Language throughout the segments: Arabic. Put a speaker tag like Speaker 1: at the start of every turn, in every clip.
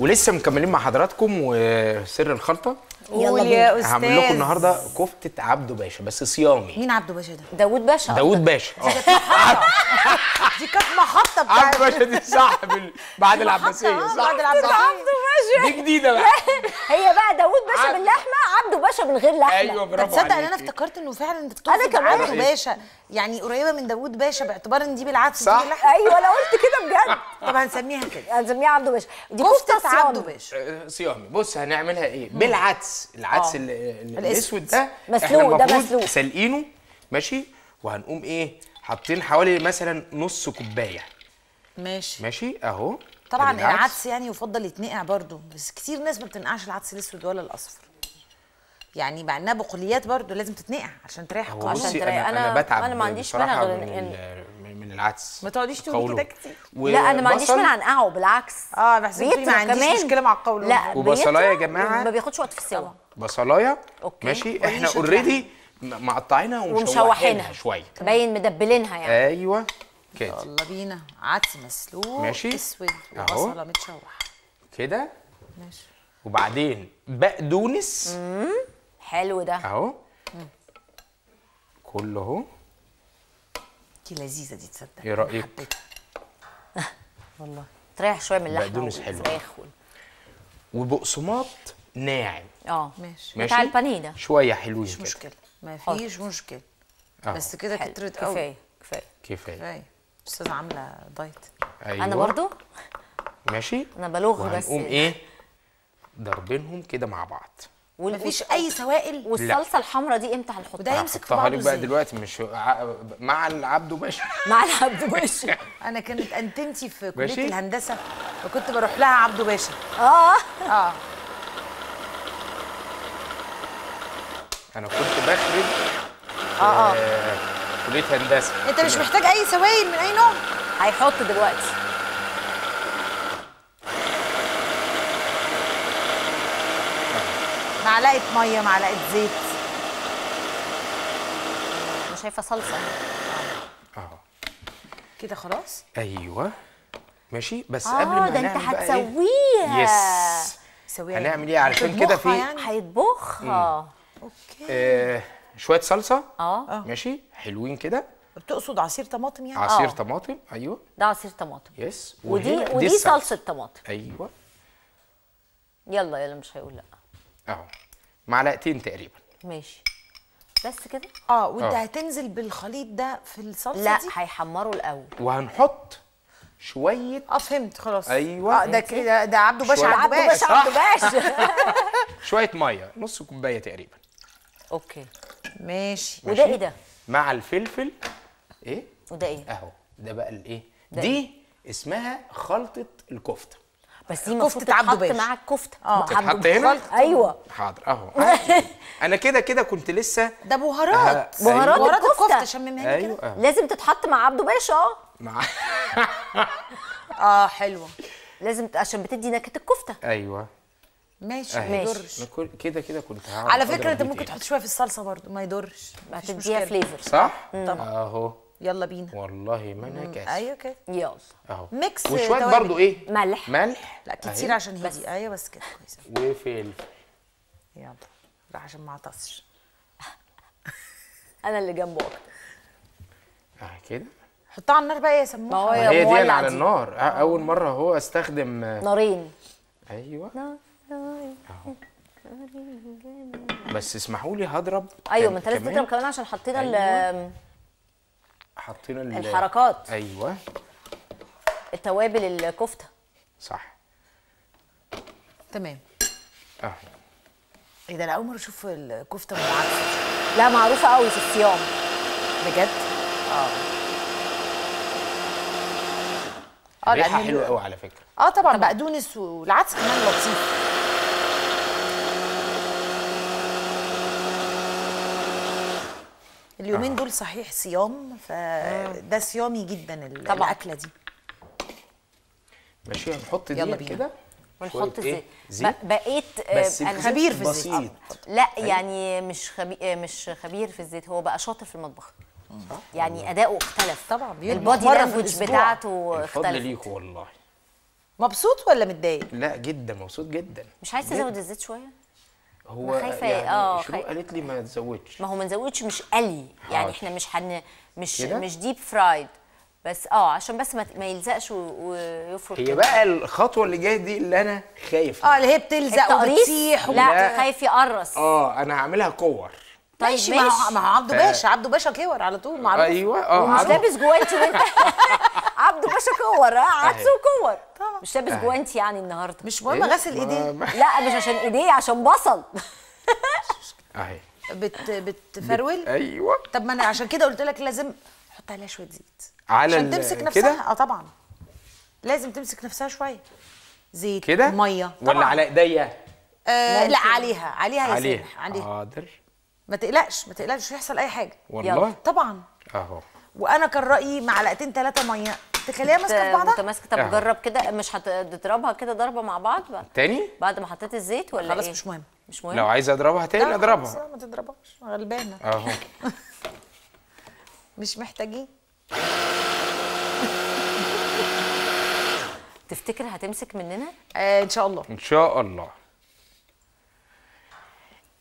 Speaker 1: ولسه مكملين مع حضراتكم وسر الخلطة.
Speaker 2: يلا
Speaker 3: قول. يا أستاذ.
Speaker 1: هعمل لكم النهارده كفتة عبده باشا بس صيامي.
Speaker 3: مين عبده باشا ده؟
Speaker 2: داوود باشا.
Speaker 1: داوود باشا. آه
Speaker 3: دي كانت محطة بتاعت
Speaker 1: عبده باشا دي صح بال- بعد العباسية
Speaker 3: آه،
Speaker 1: صح
Speaker 3: بعد العباسية.
Speaker 1: دي جديدة بقى.
Speaker 2: هي بقى داوود باشا باللحمة عبده باشا من غير
Speaker 1: لحمة.
Speaker 3: أيوه
Speaker 1: برافو
Speaker 3: تصدق إن
Speaker 1: أنا.
Speaker 3: افتكرت إنه فعلا أنت
Speaker 2: أنا
Speaker 3: بتقصد
Speaker 2: كمان.
Speaker 3: عبده باشا. يعني قريبة من داوود باشا باعتبار إن دي بالعدس ودي
Speaker 1: صح.
Speaker 2: أيوه أنا قلت كده بجد.
Speaker 3: طب هنسميها كده.
Speaker 2: هنسميها عبده باشا. دي
Speaker 3: كفتة
Speaker 2: صيامي.
Speaker 3: عبده باشا
Speaker 1: آه، صيامي. بص هنعملها إيه؟ بالعدس. العدس ال- ال- الأسود ده
Speaker 2: مسلوق، ده مسلوق.
Speaker 1: سالقينه ماشي؟ وهنقوم إيه؟ حاطين حوالي مثلا نص كوباية.
Speaker 3: ماشي.
Speaker 1: ماشي؟ أهو.
Speaker 3: طبعا
Speaker 1: أدي
Speaker 3: العدس يعني يفضل يتنقع برضو بس كتير ناس ما بتنقعش العدس الأسود ولا الأصفر. يعني مع إنها بقوليات برضو لازم تتنقع عشان تريح القولون
Speaker 2: عشان تريح.
Speaker 1: أنا أنا,
Speaker 2: أنا-
Speaker 1: بتعب
Speaker 2: أنا ما عنديش مانع غير
Speaker 1: العدس
Speaker 3: ما تقعديش تقولي. كده كتير.
Speaker 2: لا أنا ما عنديش
Speaker 1: وبصل
Speaker 2: مانع أنقعه بالعكس.
Speaker 3: آه بحسب تقولي ما عنديش
Speaker 2: كمان.
Speaker 3: مشكلة مع القولون.
Speaker 2: لا
Speaker 1: وبصلاية يا جماعة.
Speaker 2: ما بياخدش وقت في السوا. بصلاية.
Speaker 1: ماشي.
Speaker 3: إحنا.
Speaker 1: اوريدي مقطعينها ومشوحينها. شوية.
Speaker 2: باين مدبلينها يعني.
Speaker 1: أيوه. كده.
Speaker 3: يلا بينا. عدس مسلوق
Speaker 1: ماشي.
Speaker 3: أسود
Speaker 1: أهو.
Speaker 3: وبصلة متشوح
Speaker 1: كده؟
Speaker 3: ماشي.
Speaker 1: وبعدين بقدونس.
Speaker 2: حلو ده.
Speaker 1: أهو. كله أهو.
Speaker 3: دي لذيذة دي تصدق.
Speaker 1: إيه رأيك؟
Speaker 3: حبيتها.
Speaker 2: والله. تريح شوية من اللحمة
Speaker 1: بقدونس حلو.
Speaker 2: والفراخ وال-
Speaker 1: وبقسماط ناعم.
Speaker 2: آه.
Speaker 3: ماشي.
Speaker 1: ماشي؟
Speaker 2: بتاع البانيه ده.
Speaker 1: شوية حلوين
Speaker 3: مش مشكلة. ما. فيش مشكلة.
Speaker 1: أهو.
Speaker 3: بس كده. كترت قوي
Speaker 2: كفاية كفاية.
Speaker 1: كفاية.
Speaker 3: كفاية. أستاذة عاملة دايت.
Speaker 1: أيوه.
Speaker 2: أنا برضو؟
Speaker 1: ماشي.
Speaker 2: أنا بلوغ بس.
Speaker 1: إيه؟ ضربينهم كده مع بعض.
Speaker 3: مفيش
Speaker 2: والس-
Speaker 3: أي سوائل؟
Speaker 2: والصلصة الحمراء دي إمتى هنحطها؟
Speaker 3: وده يمسك في بعضه
Speaker 1: بقى دلوقتي مش مع العبد باشا.
Speaker 2: مع العبد باشا.
Speaker 3: أنا كانت انتمتي في
Speaker 1: كلية.
Speaker 3: الهندسة وكنت بروح لها عبده باشا.
Speaker 2: آه.
Speaker 3: آه.
Speaker 1: أنا كنت بخرج
Speaker 3: آه آه
Speaker 1: آه، كلية هندسة.
Speaker 3: أنت مش محتاج أي سوائل من أي نوع؟
Speaker 2: هيحط دلوقتي.
Speaker 3: معلقة مية معلقة زيت.
Speaker 2: أنا شايفة صلصة.
Speaker 1: اهو
Speaker 3: كده خلاص؟
Speaker 1: أيوه. ماشي. بس قبل
Speaker 2: آه
Speaker 1: ما
Speaker 2: ده
Speaker 1: أنت إيه؟
Speaker 2: هتسويها.
Speaker 1: yes
Speaker 3: سويها.
Speaker 1: هنعمل إيه؟ علشان كده في
Speaker 2: هيطبخها
Speaker 3: okay.
Speaker 1: آه شوية صلصة.
Speaker 2: آه.
Speaker 1: ماشي. حلوين كده.
Speaker 3: بتقصد عصير طماطم يعني؟
Speaker 1: عصير
Speaker 2: آه.
Speaker 1: طماطم. أيوه.
Speaker 2: ده عصير طماطم.
Speaker 1: yes
Speaker 2: ودي ودي. صلصة طماطم.
Speaker 1: أيوه.
Speaker 2: يلا يلا مش هيقول لأ.
Speaker 1: اهو. معلقتين تقريبا.
Speaker 2: ماشي. بس كده؟
Speaker 3: آه وأنت
Speaker 1: آه.
Speaker 3: هتنزل بالخليط ده في الصلصة
Speaker 2: لا
Speaker 3: دي؟
Speaker 2: هيحمروا الأول.
Speaker 1: وهنحط شوية
Speaker 3: آه فهمت خلاص.
Speaker 1: أيوة.
Speaker 3: آه ده كده ده عبده باشا. عبده باشا
Speaker 2: عبده باشا.
Speaker 1: شوية مية نص كوباية تقريبا.
Speaker 2: أوكي.
Speaker 3: ماشي.
Speaker 2: وده. إيه ده؟
Speaker 1: مع الفلفل. إيه؟
Speaker 2: وده إيه؟
Speaker 1: أهو ده بقى
Speaker 2: الإيه؟
Speaker 1: دي اسمها خلطة الكفتة.
Speaker 2: بس دي المفروض تتحط
Speaker 3: باشا.
Speaker 2: مع الكفته. مع
Speaker 1: تتحط هنا؟
Speaker 2: أيوه.
Speaker 1: حاضر. أهو. أنا كده كده كنت لسه
Speaker 3: ده بهارات.
Speaker 1: آه،
Speaker 2: بهارات
Speaker 3: بهارات
Speaker 2: الكفتة.
Speaker 3: الكفتة. شممها لي كده
Speaker 1: أيوه. أهو.
Speaker 2: لازم تتحط مع عبده باشا. آه.
Speaker 1: مع
Speaker 3: آه حلوة.
Speaker 2: لازم عشان بتدي نكهة الكفتة.
Speaker 1: أيوه.
Speaker 3: ماشي ما. يضرش.
Speaker 1: كده كده كنت هقعد
Speaker 3: على فكرة
Speaker 1: أنت
Speaker 3: ممكن. تحط شوية في الصلصة برضو ما يضرش.
Speaker 2: هتديها. فليفر
Speaker 1: صح؟
Speaker 3: طبعا.
Speaker 1: أهو.
Speaker 3: يلا بينا.
Speaker 1: والله ما أنا كاسف
Speaker 3: أيوه كده
Speaker 2: يلا.
Speaker 1: أهو.
Speaker 3: ميكس وشوية.
Speaker 1: برضو إيه؟
Speaker 2: ملح.
Speaker 1: ملح.
Speaker 3: لا كتير
Speaker 1: أهي.
Speaker 3: عشان هدي أيوه بس كده. كويس
Speaker 1: وفلفل
Speaker 3: يلا. لا عشان ما أعطسش.
Speaker 2: أنا اللي جنبه أكتر.
Speaker 1: آه كده؟
Speaker 3: حطها على النار بقى يا
Speaker 2: ما
Speaker 3: سموحه
Speaker 2: هو
Speaker 1: ما
Speaker 2: يا
Speaker 1: هي دي على
Speaker 2: دي.
Speaker 1: النار. آه، أول مرة هو أستخدم آه،
Speaker 2: نارين.
Speaker 1: أيوه.
Speaker 2: نار- نارين.
Speaker 1: بس اسمحوا لي هضرب أيوه
Speaker 2: ما أنت لازم
Speaker 1: كمان.
Speaker 2: تضرب كمان عشان حطينا ال-
Speaker 1: أيوة. حطينا ال-
Speaker 2: الحركات.
Speaker 1: أيوه.
Speaker 2: التوابل الكفتة.
Speaker 1: صح.
Speaker 3: تمام.
Speaker 1: آه
Speaker 3: إيه ده أنا اول مرة أشوف الكفتة بالعدس
Speaker 2: لا معروفة قوي في الصيام.
Speaker 3: بجد؟ آه.
Speaker 1: آه
Speaker 3: ريحة
Speaker 1: حلوة قوي على فكرة.
Speaker 3: آه طبعا بقدونس والعدس كمان لطيف. اليومين دول صحيح صيام فده صيامي جدا
Speaker 2: طبعا.
Speaker 3: الأكلة دي.
Speaker 1: ماشي هنحط دي. كده.
Speaker 2: ونحط
Speaker 1: شوية إيه؟
Speaker 2: زيت
Speaker 1: زيت.
Speaker 2: بقيت آه،
Speaker 1: بس
Speaker 2: أنا
Speaker 3: خبير في الزيت.
Speaker 1: بسيط.
Speaker 2: لا يعني مش خبير مش خبير في الزيت. هو بقى شاطر في المطبخ. يعني أداؤه اختلف.
Speaker 3: طبعا،
Speaker 2: البادي لانجوج. بتاعته
Speaker 1: الفضل
Speaker 2: اختلف.
Speaker 1: ليكوا والله.
Speaker 3: مبسوط ولا متضايق؟
Speaker 1: لا جدا مبسوط جدا.
Speaker 2: مش عايز تزود الزيت شوية؟
Speaker 1: هو
Speaker 2: أنا خايفة-
Speaker 1: يعني
Speaker 2: آه،
Speaker 1: شروق
Speaker 2: خايفة.
Speaker 1: قالت لي ما تزودش.
Speaker 2: ما هو ما نزودش مش قلي. يعني
Speaker 1: حاضر.
Speaker 2: إحنا مش حن مش
Speaker 1: كده؟
Speaker 2: مش deep fried بس آه عشان بس ما, ما يلزقش ويفرط
Speaker 1: هي
Speaker 2: كده.
Speaker 1: بقى الخطوة اللي جاية دي اللي أنا خايف آه.
Speaker 3: اللي هي بتلزق وبتسيح
Speaker 2: لا
Speaker 1: لا.
Speaker 2: خايف يقرص
Speaker 1: آه أنا هعملها كور
Speaker 2: طيب
Speaker 3: ماشي ما هو
Speaker 2: ماشي
Speaker 3: ما هو عبده باشا عبده باشا كور على طول معروف
Speaker 1: أيوه آه
Speaker 2: ومش
Speaker 1: عارف.
Speaker 2: لابس جوانتي وانت عبده باشا كور ها عدس. وكور
Speaker 3: طبعا.
Speaker 2: مش لابس. جوانتي يعني النهارده
Speaker 3: مش مهم
Speaker 1: إيه؟
Speaker 3: غسل
Speaker 1: إيديه
Speaker 2: لا مش عشان إيديه عشان بصل
Speaker 1: أهي
Speaker 3: بت بتفرول
Speaker 1: أيوه
Speaker 3: طب ما أنا عشان كده قلت لك لازم حط عليها شوية زيت
Speaker 1: على
Speaker 3: عشان تمسك
Speaker 1: كده؟
Speaker 3: نفسها؟ آه طبعا. لازم تمسك نفسها شوية. زيت
Speaker 1: كده؟
Speaker 3: مية. طبعا.
Speaker 1: ولا على إيديا؟
Speaker 3: آه لا. عليها. عليها يا
Speaker 1: عليها.
Speaker 3: سامح. عليها
Speaker 1: حاضر.
Speaker 3: ما تقلقش ما تقلقش مش هيحصل أي حاجة.
Speaker 1: والله؟
Speaker 3: طبعا.
Speaker 1: أهو.
Speaker 3: وأنا كان رأيي معلقتين ثلاثة مية. تخليها ماسكة في بعضها.
Speaker 2: متماسكه طب. جرب كده. مش هتضربها كده ضربة مع بعض؟ بقى
Speaker 1: تاني؟
Speaker 2: بعد ما حطيت الزيت ولا
Speaker 3: خلاص
Speaker 2: إيه؟
Speaker 3: مش مهم.
Speaker 2: مش مهم؟
Speaker 1: لو عايزه أضربها تاني
Speaker 3: أضربها. ما تضربهاش. غلبانة.
Speaker 1: أهو.
Speaker 3: مش محتاجين.
Speaker 2: تفتكر هتمسك مننا؟
Speaker 3: آه إن شاء الله.
Speaker 1: إن شاء الله.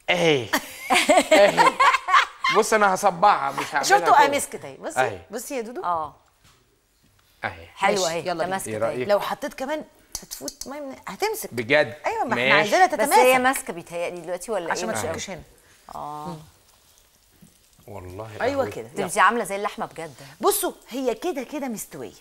Speaker 1: أهي. أهي. بص أنا هصبعها مش هعملها
Speaker 3: شفتوا. آه مسكت اهي بصي. بصي يا دودو.
Speaker 1: آه.
Speaker 2: أهي.
Speaker 3: حلوة
Speaker 2: أهي.
Speaker 3: يلا بينا.
Speaker 2: تماسكت
Speaker 1: إيه؟
Speaker 3: لو حطيت كمان هتفوت مية من هتمسك.
Speaker 1: بجد؟
Speaker 3: أيوه ما
Speaker 1: إحنا.
Speaker 3: عايزينها
Speaker 2: بس هي
Speaker 3: تتماسك.
Speaker 2: ماسكة بيتهيألي دلوقتي ولا
Speaker 3: عشان ما
Speaker 2: إيه
Speaker 3: تشكش هنا.
Speaker 1: والله أيوه.
Speaker 3: كده.
Speaker 2: ده انت عاملة زي اللحمة بجد.
Speaker 3: بصوا هي كده كده مستوية.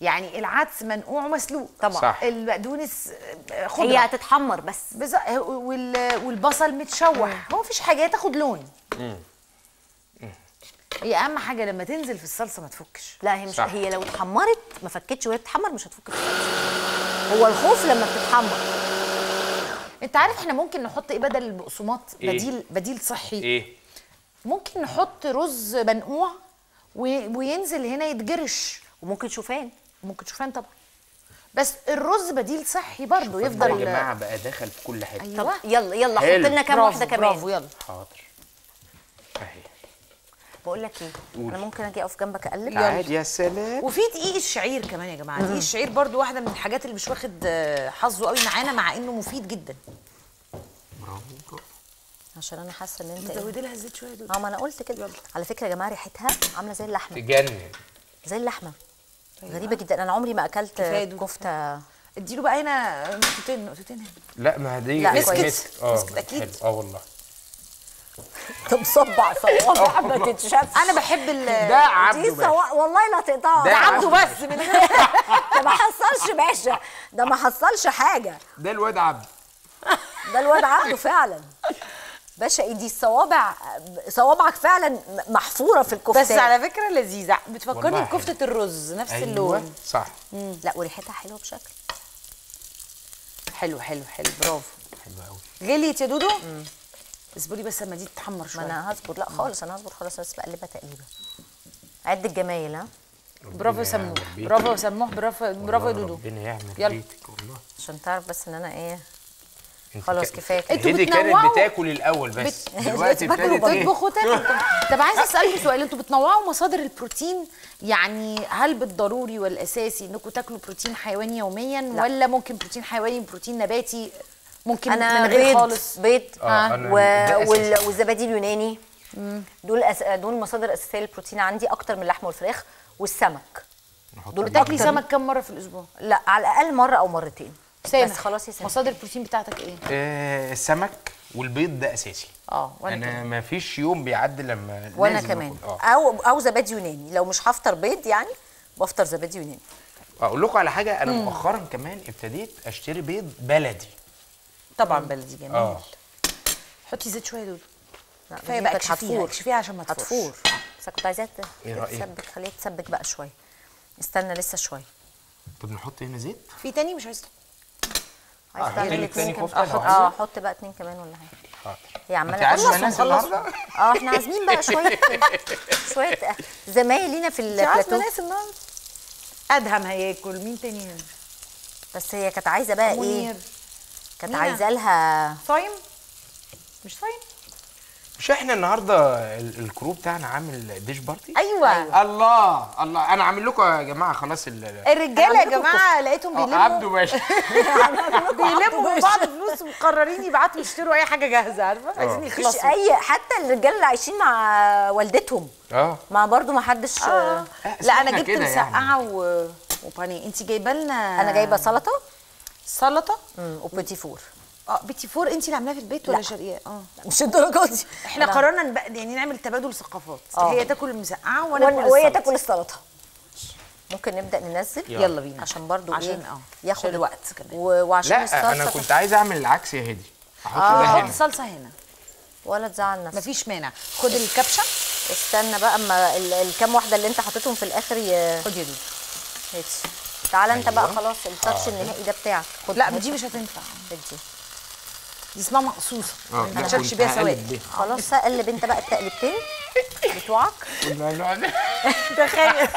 Speaker 3: يعني العدس منقوع ومسلوق.
Speaker 2: طبعا.
Speaker 1: صح.
Speaker 3: البقدونس آه، خضرة.
Speaker 2: هي هتتحمر بس.
Speaker 3: بز... وال... والبصل متشوح. هو مفيش حاجة تاخد لون. هي أهم حاجة لما تنزل في الصلصة ما تفكش.
Speaker 2: لا هي مش
Speaker 1: صح.
Speaker 2: هي لو اتحمرت ما فكتش وهي بتتحمر مش هتفك في الصلصة. هو الخوف لما بتتحمر.
Speaker 3: انت عارف إحنا ممكن نحط إيه بدل البقسماط؟
Speaker 1: إيه؟
Speaker 3: بديل بديل صحي.
Speaker 1: إيه؟
Speaker 3: ممكن نحط رز منقوع. وينزل هنا يتجرش.
Speaker 2: وممكن شوفان
Speaker 3: ممكن شوفان طبعا. بس الرز بديل صحي برضه
Speaker 1: يا
Speaker 3: يفضل
Speaker 1: جماعة بقى دخل في كل حتة.
Speaker 3: أيوه.
Speaker 2: يلا يلا حط. لنا كام واحدة كمان؟
Speaker 3: برافو يلا.
Speaker 1: حاضر. أهي.
Speaker 2: بقول لك إيه
Speaker 1: قول.
Speaker 2: أنا ممكن أجي أقف جنبك أقلب؟
Speaker 1: تعال يا سلام.
Speaker 3: وفي دقيق الشعير كمان يا جماعة. دقيق الشعير برضو واحدة من الحاجات اللي مش واخد حظه قوي معانا مع إنه مفيد جدا.
Speaker 1: برافو.
Speaker 2: عشان أنا حاسة إن أنت إيه؟
Speaker 3: زودي لها زيت شوية دول.
Speaker 2: آه ما أنا قلت كده. على فكرة يا جماعة ريحتها عاملة زي اللحمة.
Speaker 1: تجنن.
Speaker 2: زي اللحمة. غريبة جدا. أنا عمري ما
Speaker 3: أكلت.
Speaker 2: كفتة.
Speaker 3: اديله بقى هنا نقطتين نقطتين هنا.
Speaker 1: لا ما دي
Speaker 2: لا،
Speaker 3: مسكت.
Speaker 1: مسك. آه
Speaker 3: مسكت أكيد.
Speaker 1: حلو. آه والله.
Speaker 2: طب صبع صوابع ما تتشافش
Speaker 3: أنا بحب ال
Speaker 1: ده عبده
Speaker 2: دي سوا... والله لا تقطعها.
Speaker 1: ده
Speaker 3: ده عبده بس. من غير
Speaker 2: ده ما حصلش باشا. ده ما حصلش حاجة.
Speaker 1: ده الواد عبد
Speaker 2: ده الواد عبده فعلا. باشا دي الصوابع صوابعك فعلا محفورة في الكفتة.
Speaker 3: بس على فكرة لذيذة. بتفكرني بكفتة الرز نفس
Speaker 1: أيوه
Speaker 3: اللون.
Speaker 1: صح.
Speaker 2: لا وريحتها حلوة بشكل.
Speaker 3: حلو حلو حلو. برافو.
Speaker 1: حلو قوي
Speaker 3: غليت يا دودو؟ اصبري بس اما دي تتحمر
Speaker 2: ما
Speaker 3: شوية.
Speaker 2: أنا هصبر. لا خالص أنا هصبر خالص بس بقلبها تقليبه عد الجمايل ها؟
Speaker 3: برافو يا سموح. برافو يا سموح. برافو برافو يا دودو.
Speaker 1: ربنا يعمل. بيتك والله.
Speaker 2: عشان تعرف بس إن أنا
Speaker 1: إيه
Speaker 2: خلاص كفاية.
Speaker 3: أنتوا
Speaker 1: هدي كانت
Speaker 3: بتنوعوا-
Speaker 1: بتاكل الأول بس.
Speaker 3: بت-
Speaker 1: دلوقتي
Speaker 3: بتاكلوا
Speaker 1: ابتدت إيه؟
Speaker 3: بتطبخوا تاكلوا طب عايزة أسألكم سؤال. أنتوا بتنوعوا مصادر البروتين؟ يعني هل بالضروري والأساسي انكم تاكلوا بروتين حيواني يوميا
Speaker 2: لا.
Speaker 3: ولا ممكن بروتين حيواني بروتين نباتي ممكن
Speaker 2: أنا
Speaker 3: من غير
Speaker 2: بيض
Speaker 3: خالص؟
Speaker 2: بيض
Speaker 1: آه، أنا
Speaker 2: و... وال... والزبادي اليوناني. دول أس... دول مصادر أساسية للبروتين عندي أكتر من اللحمة والفراخ والسمك. دول.
Speaker 3: بتاكلي سمك كم مرة في الأسبوع؟
Speaker 2: لا على الأقل مرة أو مرتين.
Speaker 3: سامح.
Speaker 2: بس خلاص يا سامح.
Speaker 3: مصادر البروتين بتاعتك إيه؟
Speaker 1: آه، السمك والبيض ده
Speaker 3: أساسي. آه
Speaker 1: وأنا
Speaker 3: أنا.
Speaker 1: ما فيش يوم بيعدي لما
Speaker 2: وأنا
Speaker 1: لازم
Speaker 2: كمان.
Speaker 1: آه.
Speaker 2: أو أو زبادي يوناني. لو مش هفطر بيض يعني بفطر زبادي يوناني.
Speaker 1: أقول لكم على حاجة أنا مؤخرا كمان ابتديت أشتري بيض بلدي.
Speaker 3: طبعا بلدي جميل.
Speaker 1: آه.
Speaker 3: حطي زيت شوية يا دودو
Speaker 2: لا كفاية
Speaker 3: بقى
Speaker 2: هتفور.
Speaker 3: اكشفيها عشان ما
Speaker 2: هتفور. بس كنت عايزاها
Speaker 1: إيه؟
Speaker 2: تتسبك. خليها تسبك بقى شوية. استنى لسه شوية.
Speaker 1: طب نحط هنا زيت؟
Speaker 3: في تاني مش عايزه
Speaker 2: عايز
Speaker 1: لك تاني
Speaker 2: اتنين آه
Speaker 1: عايزة؟
Speaker 2: حط بقى اتنين كمان ولا حاجة.
Speaker 1: حاضر.
Speaker 2: هي عمالة
Speaker 1: عازمه
Speaker 2: خلص
Speaker 1: ناس
Speaker 2: ونخلص.
Speaker 1: النهارده؟
Speaker 2: آه إحنا عازمين بقى شوية شوية زمايل لينا في البلاتو.
Speaker 3: ناس النهارده؟ أدهم هياكل. مين تاني هنا؟
Speaker 2: بس هي كانت عايزة بقى
Speaker 3: إيه؟
Speaker 2: كانت. عايزة لها
Speaker 3: صايم؟ مش صايم؟
Speaker 1: مش إحنا النهارده ال- ال crew بتاعنا عامل dish party؟
Speaker 3: أيوه.
Speaker 1: الله الله. أنا عامل لكم يا جماعة خلاص ال
Speaker 3: الرجالة يا جماعة لقيتهم
Speaker 1: آه،
Speaker 3: بيلموا.
Speaker 1: عبده باشا
Speaker 3: بيلموا من بعض فلوس ومقررين يبعتوا يشتروا أي حاجة جاهزة عارفة؟ عايزين
Speaker 2: مش
Speaker 3: يخلصوا.
Speaker 2: أي حتى الرجالة اللي عايشين مع والدتهم.
Speaker 1: أه.
Speaker 2: ما برضو ما حدش
Speaker 3: آه.
Speaker 1: لا،
Speaker 3: لا
Speaker 1: أنا
Speaker 3: جبت
Speaker 1: كده
Speaker 3: مسقعة و... وبانيه. انت جايبة لنا
Speaker 2: أنا جايبة سلطة.
Speaker 3: سلطة
Speaker 2: مم، وبيتي فور
Speaker 3: آه بيتي فور انت اللي عاملاها في البيت ولا
Speaker 2: لا.
Speaker 3: شارياه آه.
Speaker 2: مش الدرجات دي.
Speaker 3: إحنا
Speaker 2: أنا-
Speaker 3: قررنا نبقى يعني نعمل تبادل ثقافات.
Speaker 2: آه.
Speaker 3: هي تاكل المسقعه
Speaker 2: وأنا
Speaker 3: أكل
Speaker 2: وهي
Speaker 3: السلطة.
Speaker 2: تاكل السلطة. ممكن نبدأ ننزل؟
Speaker 1: يلا.
Speaker 3: يلا بينا.
Speaker 2: عشان برضو
Speaker 3: عشان
Speaker 2: إيه
Speaker 3: آه.
Speaker 2: ياخد الوقت.
Speaker 3: كمان.
Speaker 2: و- وعشان
Speaker 1: لا أنا
Speaker 2: الصلصة
Speaker 1: كنت عايز أعمل العكس يا هدي. أحط ده
Speaker 3: آه
Speaker 1: هنا.
Speaker 3: حط صلصة هنا.
Speaker 2: ولا تزعل نفسك.
Speaker 3: مفيش مانع. خد الكبشة.
Speaker 2: استنى بقى أما ال- الكام واحدة اللي أنت حطيتهم في الآخر ي...
Speaker 3: خد يا دودي
Speaker 2: هاتي. تعالى أنت بقى
Speaker 1: أيوة.
Speaker 2: خلاص التاتش النهائي ده بتاعك. خد
Speaker 3: لا. دي مش هتنفع.
Speaker 2: دي
Speaker 3: دي اسمها مقصوصة.
Speaker 1: آه
Speaker 3: ما
Speaker 1: كنت
Speaker 3: بيها
Speaker 1: هقلب
Speaker 3: سواد.
Speaker 2: خلاص قلب انت بقى التقلبتين بتوعك.
Speaker 3: تخيل.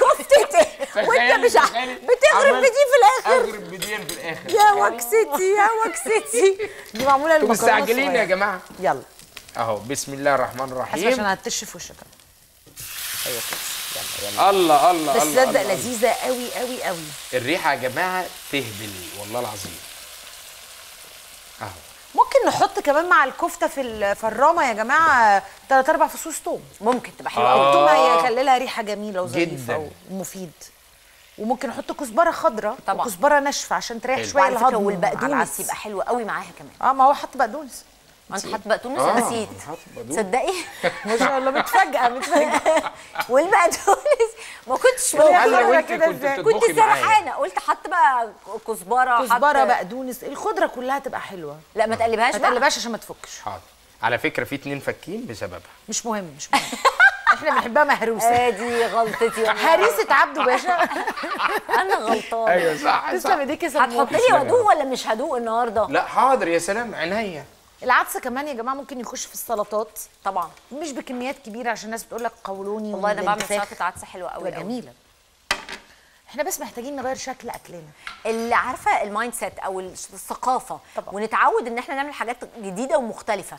Speaker 2: كفتتي وانت مش بتغرب بدي في الآخر.
Speaker 1: أغرب بدين في الآخر.
Speaker 2: يا وكستي يا وكستي
Speaker 3: دي
Speaker 1: معمولة
Speaker 3: للمكرونة
Speaker 1: مستعجلين يا. جماعة؟
Speaker 3: يلا.
Speaker 1: أهو بسم الله الرحمن الرحيم.
Speaker 3: عشان هتش في وشك. أيوه كده يلا يلا.
Speaker 1: الله الله
Speaker 3: بس
Speaker 1: الله
Speaker 3: تصدق. لذيذة قوي قوي قوي
Speaker 1: الريحة يا جماعة تهبل والله العظيم. اهو
Speaker 3: ممكن نحط كمان مع الكفتة في الفرامه يا جماعة ثلاث أربع فصوص توم
Speaker 2: ممكن تبقى حلوة
Speaker 1: آه.
Speaker 3: التوم هيخلي لها ريحة جميلة
Speaker 1: وظريفة.
Speaker 3: ومفيد وممكن نحط كزبرة خضراء
Speaker 2: طبعاً.
Speaker 3: وكزبرة ناشفة عشان تريح.
Speaker 2: شوية
Speaker 3: الهضم
Speaker 2: والبقدونس. يبقى حلو قوي معاها كمان
Speaker 3: آه ما هو حط بقدونس
Speaker 2: انت حاطط بقدونس
Speaker 1: آه،
Speaker 2: نسيت. تصدقي؟
Speaker 3: ما شاء الله متفاجئة متفاجئة.
Speaker 2: والبقدونس. ما كنتش
Speaker 3: خضرة
Speaker 1: وانت
Speaker 3: كده
Speaker 1: كنت
Speaker 3: إزاي؟
Speaker 2: كنت سرحانة. قلت حط بقى كزبرة حط-
Speaker 3: كزبرة بقدونس. الخضرة كلها تبقى حلوة.
Speaker 2: لا ما تقلبهاش
Speaker 3: ما تقلبهاش عشان ما تفكش.
Speaker 1: حاضر. على فكرة في اتنين فكين بسببها.
Speaker 3: مش مهم مش مهم. إحنا بنحبها مهروسة.
Speaker 2: آدي غلطتي.
Speaker 3: هريسة عبده باشا.
Speaker 2: أنا غلطانة.
Speaker 1: أيوه صح
Speaker 3: تسلم ايديك يا
Speaker 2: هتحط لي ودوق ولا مش هدوق النهارده؟
Speaker 1: لا حاضر يا سلام عينيا.
Speaker 3: العدس كمان يا جماعة ممكن يخش في السلطات
Speaker 2: طبعا.
Speaker 3: مش بكميات كبيرة عشان الناس بتقول لك قولوني
Speaker 2: والله أنا بعمل. سلطة عدس حلوة قوي
Speaker 3: جميلة. إحنا بس محتاجين نغير شكل أكلنا.
Speaker 2: اللي عارفة ال mindset أو الثقافة؟
Speaker 3: طبعا.
Speaker 2: ونتعود إن إحنا نعمل حاجات جديدة ومختلفة.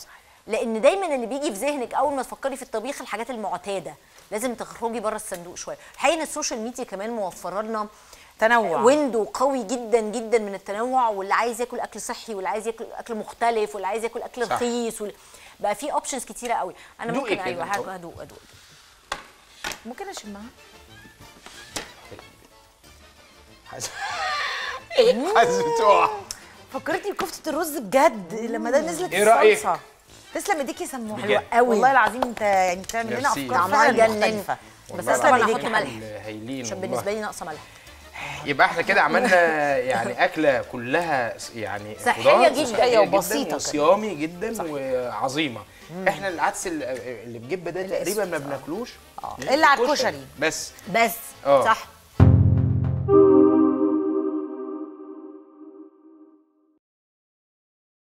Speaker 2: لأن دايما اللي بيجي في ذهنك أول ما تفكري في الطبيخ الحاجات المعتادة. لازم تخرجي بره الصندوق شوية. الحقيقة إن ال social media كمان موفرة لنا
Speaker 3: تنوع.
Speaker 2: window قوي جدا جدا من التنوع واللي عايز ياكل أكل صحي واللي عايز ياكل أكل مختلف واللي عايز ياكل
Speaker 1: أكل.
Speaker 2: رخيص وال... بقى في options كتيرة قوي
Speaker 1: أنا
Speaker 2: ممكن أيوه
Speaker 1: طب.
Speaker 2: هدوق ادوق
Speaker 3: ممكن أشمها
Speaker 1: حاسس بتقع
Speaker 3: فكرتني بكفتة الرز بجد لما ده نزلت
Speaker 1: رأيك؟
Speaker 3: الصلصة تسلم إيديك يا سموحة
Speaker 1: بجد.
Speaker 2: قوي.
Speaker 3: والله العظيم انت يعني بتعمل لنا.
Speaker 2: أفكار
Speaker 3: فعلا. مختلفة
Speaker 2: بس أحط
Speaker 3: العظيم
Speaker 2: ملح
Speaker 1: هايلين
Speaker 2: عشان. بالنسبة لي ناقصة ملح
Speaker 1: يبقى إحنا كده عملنا يعني أكلة كلها يعني
Speaker 2: صحية
Speaker 1: خضار
Speaker 2: جداً.
Speaker 3: كده.
Speaker 1: وصيامي جدا وعظيمة. إحنا العدس ال- اللي بجبة ده تقريبا ما بناكلوش. غير
Speaker 3: إلا على الكشري.
Speaker 1: بس.
Speaker 2: بس.
Speaker 1: آه.
Speaker 2: صح.